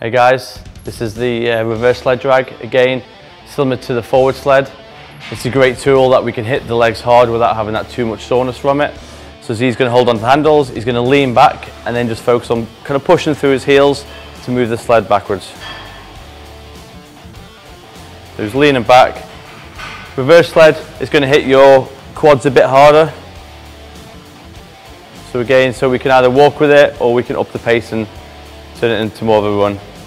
Hey guys, this is the uh, reverse sled drag. Again, similar to the forward sled. It's a great tool that we can hit the legs hard without having that too much soreness from it. So going to hold on to the handles, he's going to lean back and then just focus on kind of pushing through his heels to move the sled backwards. So he's leaning back. Reverse sled is going to hit your quads a bit harder. So again, so we can either walk with it or we can up the pace and turn it into more of a run.